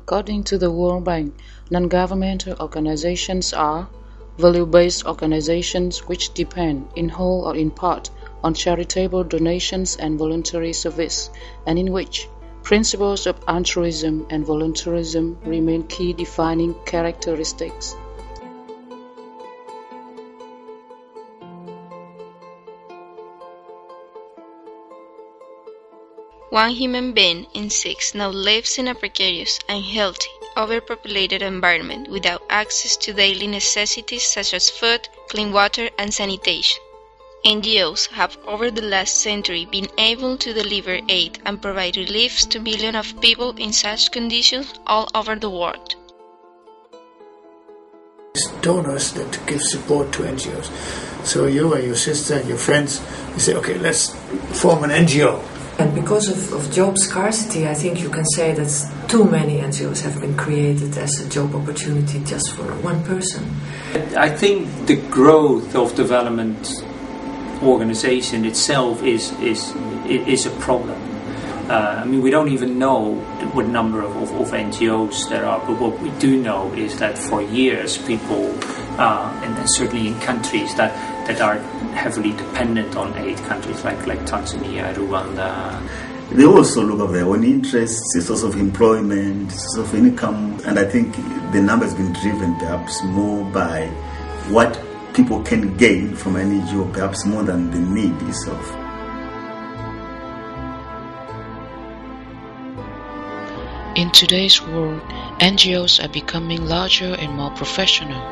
According to the World Bank, non-governmental organizations are value-based organizations which depend, in whole or in part, on charitable donations and voluntary service, and in which principles of altruism and voluntarism remain key defining characteristics. One human being in six now lives in a precarious, and unhealthy, overpopulated environment without access to daily necessities such as food, clean water, and sanitation. NGOs have over the last century been able to deliver aid and provide reliefs to millions of people in such conditions all over the world. It's donors that give support to NGOs. So you and your sister and your friends, you say, okay, let's form an NGO. And because of, of job scarcity, I think you can say that too many NGOs have been created as a job opportunity just for one person. I think the growth of development organization itself is is is a problem. Uh, I mean, we don't even know what number of, of, of, NGOs there are, but what we do know is that for years, people, uh, and certainly in countries that, that are heavily dependent on aid, countries like, like Tanzania, Rwanda, they also look at their own interests, a source of employment, source of income, and I think the number has been driven perhaps more by what people can gain from an NGO, perhaps more than the need itself. In today's world, NGOs are becoming larger and more professional.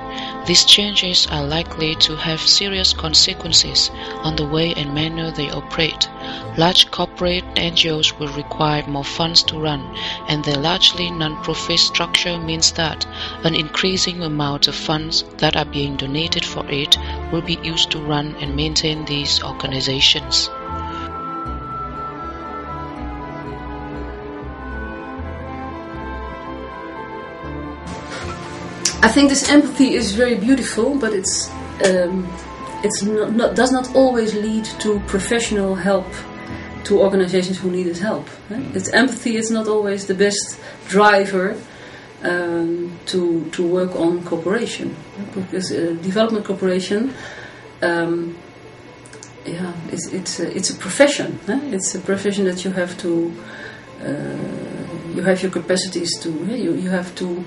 These changes are likely to have serious consequences on the way and manner they operate. Large corporate NGOs will require more funds to run, and their largely non-profit structure means that an increasing amount of funds that are being donated for it will be used to run and maintain these organizations. I think this empathy is very beautiful, but it's um, it's not, not, does not always lead to professional help to organizations who need help. Eh? It's empathy is not always the best driver um, to to work on cooperation because uh, development cooperation. Um, yeah, it's it's a, it's a profession. Eh? It's a profession that you have to uh, you have your capacities to you you have to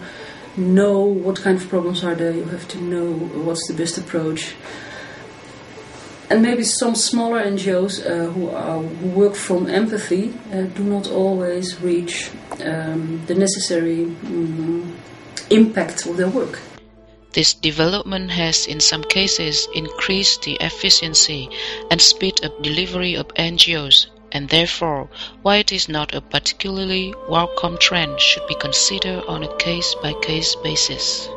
know what kind of problems are there, you have to know what's the best approach. And maybe some smaller NGOs uh, who, are, who work from empathy uh, do not always reach um, the necessary um, impact of their work. This development has in some cases increased the efficiency and speed of delivery of NGOs and therefore why it is not a particularly welcome trend should be considered on a case-by-case -case basis.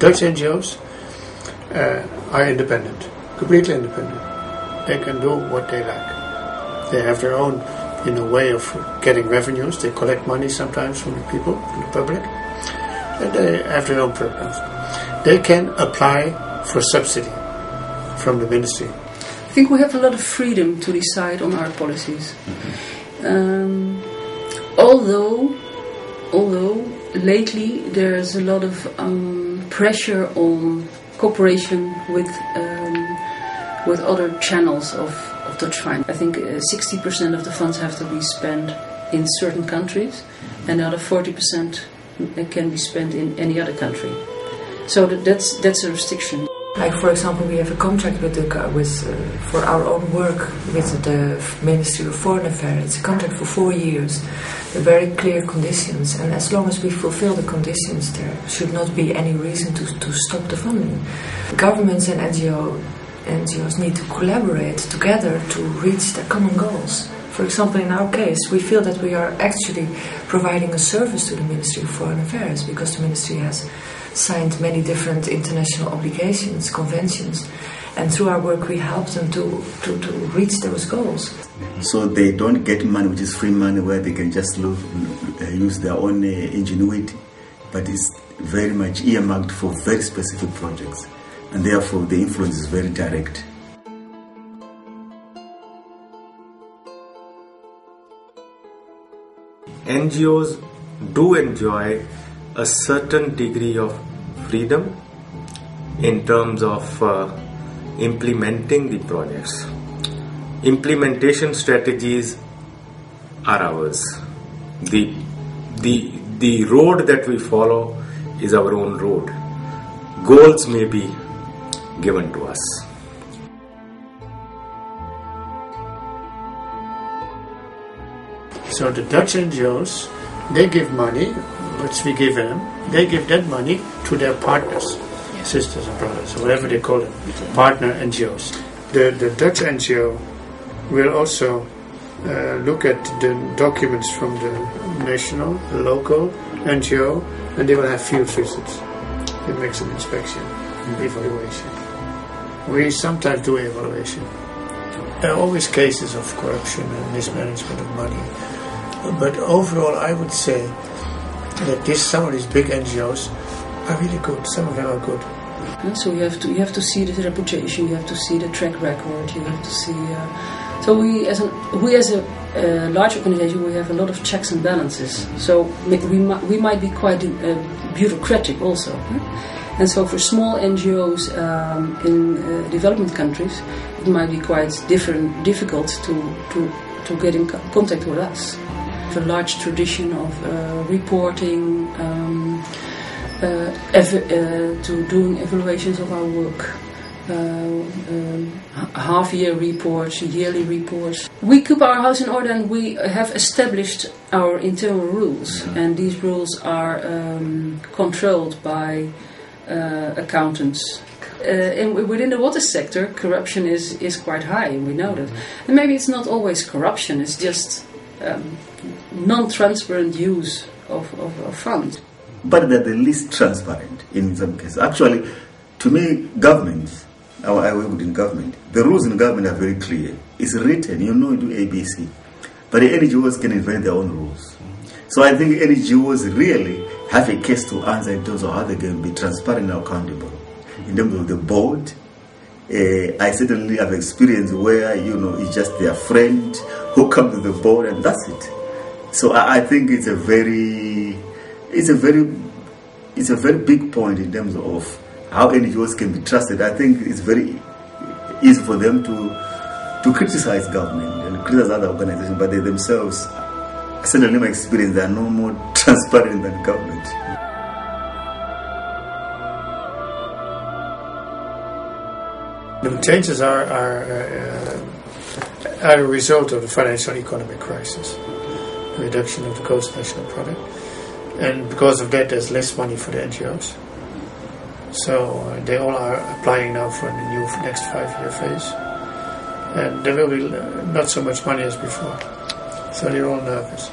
Dutch NGOs uh, are independent, completely independent. They can do what they like. They have their own, in a way of getting revenues. They collect money sometimes from the people, from the public, and they have their own programs. They can apply for subsidy from the ministry? I think we have a lot of freedom to decide on our policies. Mm-hmm. Um, although, although lately there's a lot of um, pressure on cooperation with um, with other channels of, of Dutch finance. I think uh, 60% of the funds have to be spent in certain countries, and the other 40% can be spent in any other country. So that, that's that's a restriction. Like for example, we have a contract with the with uh, for our own work with the Ministry of Foreign Affairs. It's a contract for four years. Are very clear conditions, and as long as we fulfill the conditions, there should not be any reason to, to stop the funding. Governments and NGO, NGOs need to collaborate together to reach their common goals. For example, in our case, we feel that we are actually providing a service to the Ministry of Foreign Affairs because the Ministry has signed many different international obligations, conventions, and through our work we help them to, to, to reach those goals. So they don't get money which is free money where they can just look, uh, use their own uh, ingenuity, but it's very much earmarked for very specific projects, and therefore the influence is very direct. NGOs do enjoy a certain degree of freedom in terms of uh, implementing the projects. Implementation strategies are ours. The, the, the road that we follow is our own road. Goals may be given to us. So the Dutch NGOs, they give money, which we give them. They give that money to their partners, sisters and brothers, or whatever they call them, partner NGOs. The, the Dutch NGO will also uh, look at the documents from the national, the local NGO, and they will have field visits. It makes an inspection, evaluation. We sometimes do evaluation. There are always cases of corruption and mismanagement of money. But overall, I would say that this, some of these big NGOs are really good. Some of them are good. And so you have to you have to see the reputation, you have to see the track record, you have to see. Uh, so we as a we as a uh, large organization we have a lot of checks and balances. So we we might, we might be quite uh, bureaucratic also. And so for small NGOs um, in uh, development countries, it might be quite different, difficult to, to, to get in contact with us. A large tradition of uh, reporting, um, uh, ev- uh, to doing evaluations of our work. Uh, um, h- half-year reports, yearly reports. We keep our house in order, and we have established our internal rules, and these rules are um, controlled by uh, accountants. Uh, and within the water sector, corruption is, is quite high, and we know that. And maybe it's not always corruption; it's just um, non-transparent use of, of, of funds. but they're the least transparent in some cases. Actually, to me, governments, I I work within government, the rules in government are very clear. It's written, you know, you do ABC. But the NGOs can invent their own rules. So I think NGOs really have a case to answer in terms of how they can be transparent and accountable. In terms of the board, uh, I certainly have experience where, you know, it's just their friend who comes to the board and that's it. So I, I think it's a very, it's a very, it's a very big point in terms of how NGOs can be trusted. I think it's very easy for them to to criticize government and criticize other organizations, but they themselves, certainly in my experience, they are no more transparent than government. The changes are, are, uh, are a result of the financial economic crisis, the reduction of the gross national product, and because of that, there's less money for the NGOs. So uh, they all are applying now for the new next five-year phase, and there will be uh, not so much money as before. So they're all nervous.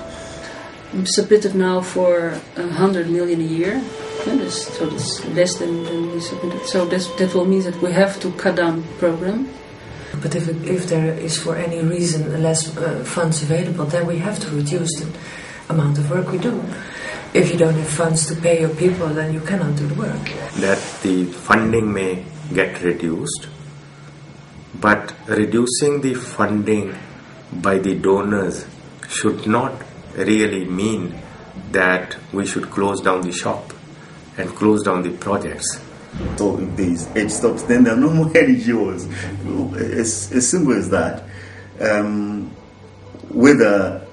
submitted now for a hundred million a year. Yeah, this, so that's less than, than we submitted. So that's, that will mean that we have to cut down the program. But if, if there is for any reason less uh, funds available, then we have to reduce the amount of work we do. If you don't have funds to pay your people, then you cannot do the work. that the funding may get reduced, but reducing the funding by the donors should not really mean that we should close down the shop and close down the projects. So if these age stops, then there are no more NGOs. As, as simple as that. Um, whether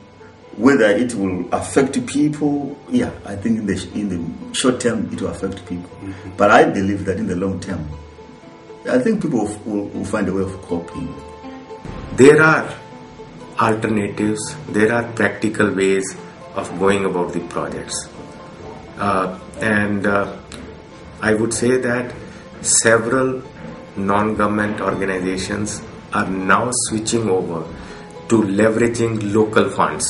whether it will affect people, yeah, I think in the in the short term it will affect people. But I believe that in the long term, I think people will, will find a way of coping. There are alternatives, there are practical ways of going about the projects. Uh, and uh, I would say that several non government organizations are now switching over to leveraging local funds.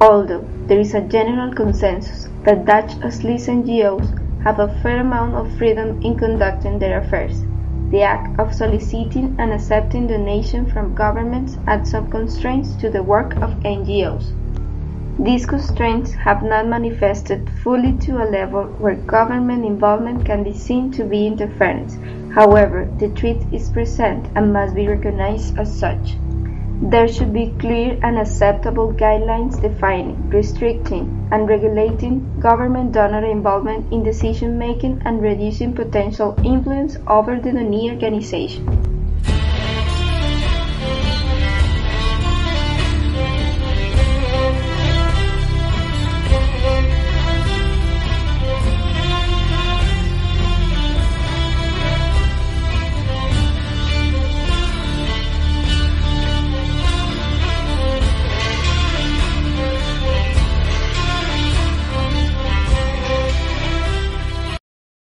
Although there is a general consensus that Dutch Slice NGOs have a fair amount of freedom in conducting their affairs, the act of soliciting and accepting donations from governments adds some constraints to the work of NGOs. These constraints have not manifested fully to a level where government involvement can be seen to be interference. However, the threat is present and must be recognized as such. There should be clear and acceptable guidelines defining, restricting, and regulating government donor involvement in decision making and reducing potential influence over the donor organization.